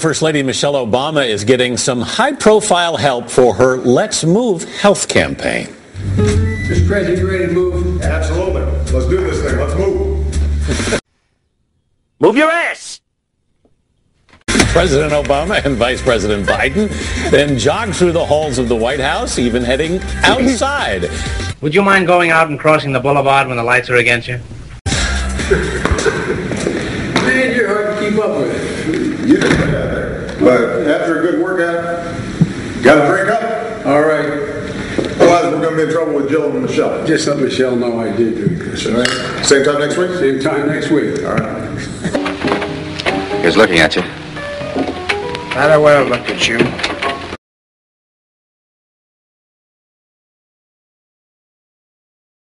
First Lady Michelle Obama is getting some high profile help for her Let's Move health campaign. Mr. President, you ready to move? Absolutely. Let's do this thing. Let's move. Move your ass! President Obama and Vice President Biden then jog through the halls of the White House, even heading outside. Would you mind going out and crossing the boulevard when the lights are against you? Man, you're hard to keep up with. You But after a good workout, got a drink up. All right. Otherwise, we're going to be in trouble with Jill and Michelle. Just let Michelle know I did do this. All right. Same time next week? Same time next week. All right. He's looking at you. I don't want to look at you.